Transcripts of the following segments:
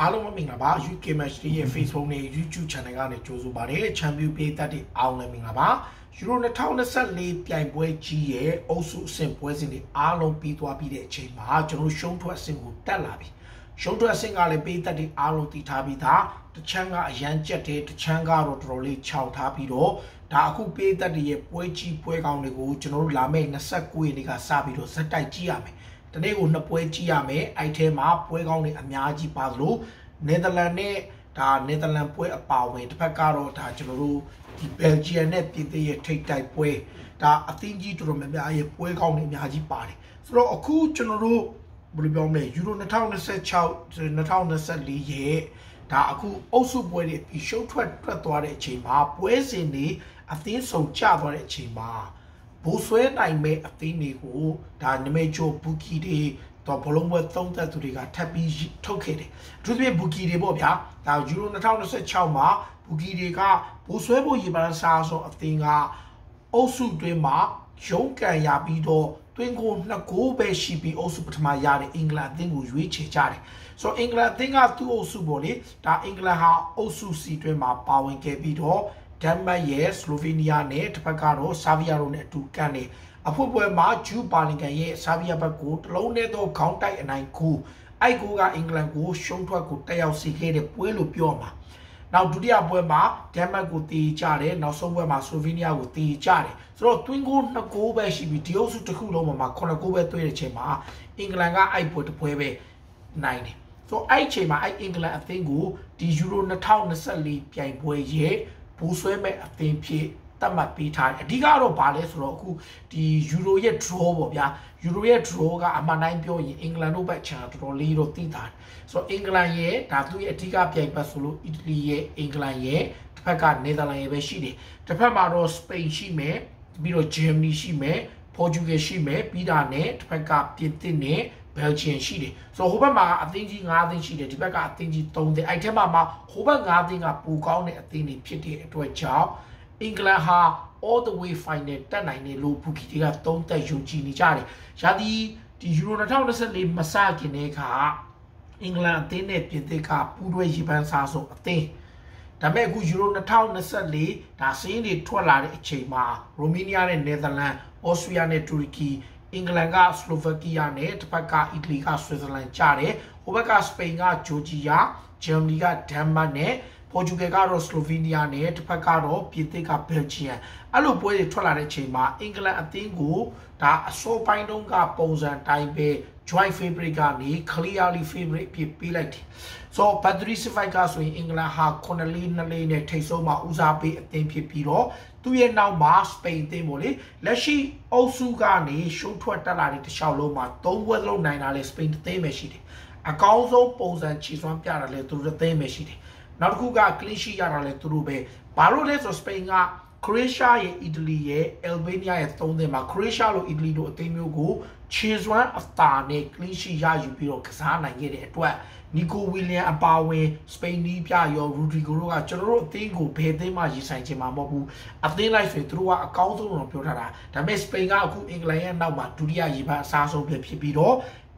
အားလုံးမင်္ဂလာပါ UK Match ရဲ့ Facebook နဲ့ YouTube Channel ကနေကြိုဆိုပါရစေ။ Champion ပြည်သက်တွေအားလုံးမင်္ဂလာပါ။ Euro 2024ပြိုင်ပွဲကြီးရဲ့အုပ်စုအဆင့်ပွဲစဉ်တွေအားလုံးပြီးသွားပြီးတဲ့အချိန်မှာကျွန်တော်ရှုံးထွက်အဆင့်ကိုတက်လာပြီ။ရှုံးထွက်အဆင့်ကလည်းပြည်သက်တွေအားလုံးတည်ထားပြီးသား။တချမ်းကအရန်ကျက်တယ်တချမ်းကတော့တော်တော်လေးခြောက်ထားပြီးတော့ဒါအခုပြည်သက်တွေရဲ့ပွဲကြီးပွဲကောင်းတွေကိုကျွန်တော်တို့လာမယ့်29ရက်နေ့ကစပြီးတော့ဇက်တိုက်ကြည့်ရမယ်။ တနေ့ကိုနှစ်ပွဲကြည့်ရမယ်အဲ့ထဲမှာပွဲကောင်းတွေအများကြီးပါသလိုနယ်သာလန်နဲ့ဒါနယ်သာလန်ပွဲအပါဝင်တစ်ဖက်ကတော့ဒါကျွန်တော်တို့ဒီဘယ်လ်ဂျီယံနဲ့ပြင်သစ်ရဲ့ထိပ်တိုက်ပွဲဒါအသင်းကြီးတော်တော်များများရဲ့ပွဲကောင်းတွေအများကြီးပါတယ်ဆိုတော့အခုကျွန်တော်တို့ဘယ်လိုပြောမလဲယူရို2026 2024ရဲ့ဒါအခုအုပ်စုပွဲတွေပြီးရှုံးထွက်ထွက်သွားတဲ့အချိန်မှာပွဲစဉ်တွေအသင်းဆုံးကျသွားတဲ့အချိန်မှာ ဘိုးဆွဲနိုင်မဲ့အသင်းတွေကိုဒါနမေချိုဘူကီတွေတော့ဘလုံးပွဲသုံးသက်သူတွေကထပ်ပြီးထုတ်ခဲ့တယ်အထူးသဖြင့်ဘူကီတွေပေါ့ဗျာဒါယူရို2026မှာဘူကီတွေကဘိုးဆွဲဖို့ရေပန်းစားဆိုအသင်းကအုပ်စုတွင်းမှာရုံးကန်ရပြီးတော့တွင်းကိုနှစ်ကိုပဲရှိပြီးအုပ်စုပထမရတဲ့အင်္ဂလန်အသင်းကိုရွေးချယ်ကြတယ်ဆိုတော့အင်္ဂလန်အသင်းကသူ့အုပ်စုပေါ့လေဒါအင်္ဂလန်ဟာအုပ်စုစီတွင်းမှာပါဝင်ခဲ့ပြီးတော့ ဒန်မတ်ရဲ့စလိုဗေးနီးယားနဲ့တစ်ဖက်ကတော့ဆာဗီယာတို့နဲ့အတူကန်နေအဖွပွဲမှာဂျူပါလင်ကန်ရဲ့ဆာဗီယာဘက်ကိုတလုံးနဲ့တော့ခေါင်းတိုက်အနိုင်ကူအိုက်ကိုကအင်္ဂလန်ကိုရှုံးထွက်ကိုတက်ရောက်စီခဲ့တဲ့ပွဲလို့ပြောမှာနောက်ဒုတိယပွဲမှာဒန်မတ်ကိုတီးကြတယ်နောက်ဆုံးပွဲမှာဆလိုဗေးနီးယားကိုတီးကြတယ်ဆိုတော့တွင်းကိုနှစ်ကိုပဲရှိပြီးဒီအုပ်စုတစ်ခုလုံးမှာခုနှစ်ကိုပဲသွေးတဲ့ချိန်မှာအင်္ဂလန်ကအိုက်ပွဲတစ်ပွဲပဲနိုင်တယ်ဆိုတော့အဲ့အချိန်မှာအဲ့အင်္ဂလန်အသင်းကိုဒီယူရို2024ပြိုင်ပွဲရဲ့ ဘူဆွဲမဲ့အသင်းဖြစ်တတ်မှတ်ပေးထားတယ်အဓိကတော့ဘာလဲဆိုတော့အခုဒီယူရိုရဲ့ draw ပေါ့ဗျာယူရိုရဲ့ draw ကအမှန်တိုင်းပြောရင်အင်္ဂလန်တို့ဘက်ချန်တော်တော်လေးတော့သိတာဆိုတော့အင်္ဂလန်ရဲ့ဒါသူရဲ့အဓိကပြိုင်ပတ်ဆိုလို့အီတလီရဲ့အင်္ဂလန်ရဲ့တစ်ဖက်ကနယ်သာလန်ရဲ့ပဲရှိတယ်တစ်ဖက်မှာတော့စပိန်ရှိမယ်ပြီးတော့ဂျာမနီရှိမယ် ပေါ်တူဂယ်ရှိမယ်ပြီးတာနဲ့တစ်ဖက်ကပြင်သစ်နဲ့ဘယ်လ်ဂျီယံရှိတယ်ဆိုတော့ဟိုဘက်မှာအသင်းကြီး9သင်းရှိတယ်ဒီဘက်ကအသင်းကြီး3သင်းအဲ့ထဲမှာမှဟိုဘက်9သင်းကပူကောင်းတဲ့အသင်းတွေဖြစ်တဲ့အတွက်ကြောင့်အင်္ဂလန်ဟာ all the way final တက်နိုင်တယ်လို့ဘူကီတွေကသုံးသက်ယုံကြည်နေကြတယ်ရာသီဒီယူရို2024မစခင်တည်းကအင်္ဂလန်အသင်းနဲ့ပြင်သစ်ကပူးတွဲရေပန်းစားဆုံးအသင်း ဒါပေမဲ့အခုယူရို2024ဒါစင်းတွေထွက်လာတဲ့အချိန်မှာရိုမေးနီးယားနဲ့နယ်သာလန်ဩစတြေးလျနဲ့တူရကီအင်္ဂလန်ကစလိုဗက်ကီးယားနဲ့တစ်ဖက်ကအီတလီကဆွစ်ဇာလန်ကြတယ်ဟိုဘက်ကစပိန်ကဂျိုဂျီယာဂျာမနီကဒန်မတ်နဲ့ပေါ်တူဂယ်ကတော့စလိုဗီးနီးယားနဲ့တစ်ဖက်ကတော့ပြင်သစ်ကဘယ်လ်ဂျီယံအဲ့လိုပွဲတွေထွက်လာတဲ့အချိန်မှာအင်္ဂလန်အသင်းကိုဒါအစောပိုင်းတုန်းကပုံစံတိုင်းပဲ joint favorite ကနေ clearly favorite ဖြစ်ပေးလိုက်တယ်။ so battery survive ကဆိုရင်အင်္ဂလန်ဟာ9လေး2လေးနဲ့ထိတ်ဆုံးမှာဦးစားပေးအသင်းဖြစ်ပြီးတော့သူ့ရဲ့နောက်မှာစပိန်အသင်းပေါ့လေလက်ရှိအုပ်စုကနေရှုံးထွက်တက်လာတဲ့တခြားလုံးမှာ၃ပွဲလုံးနိုင်တာလေစပိန်အသင်းပဲရှိတယ်။အကောင်းဆုံးပုံစံခြေစွမ်းပြတာလေသူတို့အသင်းပဲရှိတယ်။နောက်တစ်ခုက clean sheet ရတာလေသူတို့ပဲဘာလို့လဲဆိုစပိန်က ခရိုအေးရှားရဲ့အီတလီရဲ့အယ်ဘေးနီးယားရဲ့သုံးသင်းမှာခရိုအေးရှားလိုအီတလီလိုအသင်းမျိုးကိုခြေစွမ်းအသာနဲ့ clean sheet ရယူပြီးတော့ကစားနိုင်ခဲ့တဲ့အတွက်နီကိုဝီလျံအပါဝင် စပိန်နီးပြရောရူဒီဂိုတို့ကကျွန်တော်တို့အသင်းကိုဘယ်အသင်းမှရည်ဆိုင်ချင်မှာမဟုတ်ဘူးအသင်းလိုက်ဆိုရင်သူတို့ကအကောင်းဆုံးလို့ပြောထားတာဒါပေမဲ့စပိန်ကအခုအင်္ဂလန်ရဲ့နောက်မှာဒုတိယရေပန်းအစားဆုံးဖြစ်ပြီးတော့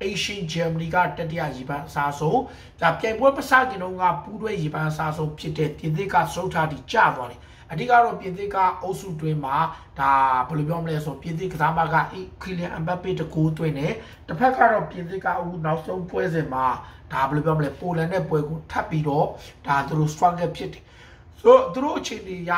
Asian Germany ကတတိယရေပန်းအစားဆုံးဒါပြိုင်ပွဲပစကင်တော့ကပူးတွဲရေပန်းအစားဆုံးဖြစ်တဲ့ပြင်သစ်ကစုထားတီကျသွားတယ်အဓိကတော့ပြင်သစ်ကအုပ်စုတွင်းမှာဒါဘယ်လိုပြောမလဲဆိုပြင်သစ်ကစားမကခီလီယန်အမ်ဘပ်ပေတကူတွင်းနဲ့တစ်ဖက်ကတော့ပြင်သစ်ကအခုနောက်ဆုံးပွဲစဉ်မှာဒါဘယ်လိုပြောမလဲပိုလန်နဲ့ပွဲကိုထပ်ပြီးတော့ဒါသူတို့ struggle ဖြစ်တယ် ဆိုတော့သူတို့အခြေအနေရ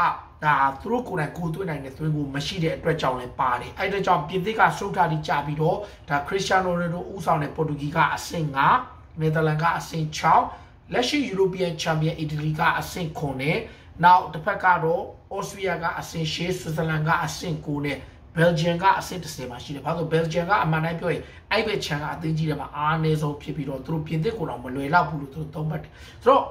ဒါသူတို့ကိုယ်တိုင်ကိုသွင်းနိုင်တဲ့သွင်းကိုမရှိတဲ့အတွက်ကြောင့်လည်းပါတယ်အဲ့ဒါကြောင့်ပြင်သစ်ကစုထားပြီးကြာပြီးတော့ဒါခရစ္စတီယာနိုရိုနိုဦးဆောင်တဲ့ပေါ်တူဂီကအဆင့်9နယ်သာလန်ကအဆင့်6လက်ရှိယူရိုပီယံချန်ပီယံအီတလီကအဆင့်9နဲ့နောက်တစ်ဖက်ကတော့ဩစတြေးလျကအဆင့်ရှေးဆွစ်ဇာလန်ကအဆင့်9နဲ့ဘယ်လ်ဂျီယံကအဆင့်10မှာရှိတယ်။ဘာလို့ဘယ်လ်ဂျီယံကအမှန်တိုင်းပြောရင်အဲ့ဘက်ချန်ကအသင်းကြီးတွေမှာအားအနည်းဆုံးဖြစ်ပြီးတော့သူတို့ပြင်သစ်ကိုတော့မလွယ်လောက်ဘူးလို့သူတို့သုံးပတ်တယ်။ဆိုတော့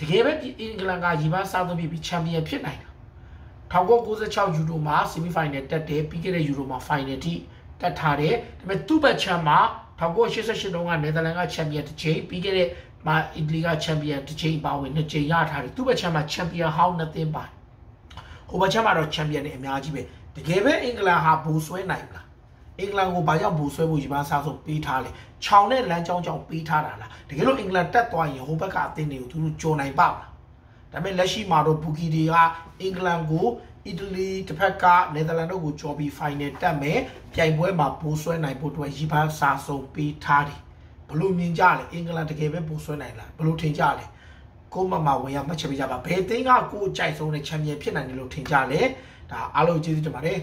တကယ်ပဲအင်္ဂလန်ကရီမန်းစားသွင်းပြီးချန်ပီယံဖြစ်နိုင်တာ။1996ယူရိုမှာဆီမီဖိုင်နယ်တက်တယ်ပြီးခဲ့တဲ့ယူရိုမှာဖိုင်နယ်ထိတက်ထားတယ်။ဒါပေမဲ့သူ့ဘက်ချန်မှာ1988တုန်းကနယ်သာလန်ကချန်ပီယံတစ်ချိန်ပြီးခဲ့တဲ့မှာအီတလီကချန်ပီယံတစ်ချိန်ပါဝင်နှစ်ချိန်ရထားတယ်သူ့ဘက်ချမ်းမှာချန်ပီယံဟောင်းနှစ်သင်းပါတယ်ဟိုဘက်ချမ်းမှာတော့ချန်ပီယံတွေအများကြီးပဲတကယ်ပဲအင်္ဂလန်ဟာဘူဆွဲနိုင်လား အင်္ဂလန်ကိုဘာကြောင့်ဘူဆွဲဖို့ဒီမှာစားဆုံးပေးထားလဲခြောင်နဲ့လမ်းကြောင်းကြောင့်ပေးထားတာလားတကယ်လို့အင်္ဂလန်တက်သွားရင်ဟိုဘက်ကအသင်းတွေကိုသူတို့ကြော်နိုင်ပါ့မလားဒါပေမဲ့လက်ရှိမှာတော့ဘူကီတွေကအင်္ဂလန်ကိုအီတလီတစ်ဖက်ကနယ်သာလန်တို့ကိုကြော်ပြီးဖိုင်နယ်တက်မယ်ပြိုင်ပွဲမှာဘူဆွဲနိုင်ဖို့အတွက်ရီပန်းစားဆုံးပေးထားတယ်ဘလို့မြင်ကြလဲအင်္ဂလန်တကယ်ပဲဘူဆွဲနိုင်လားဘလို့ထင်ကြလဲကိုမမဝင်ရမှတ်ချက်ပေးကြပါဘယ်သင်းကကိုကြိုက်ဆုံးတဲ့ချန်ပီယံဖြစ်နိုင်တယ်လို့ထင်ကြလဲဒါအားလုံးကျေးဇူးတင်ပါတယ်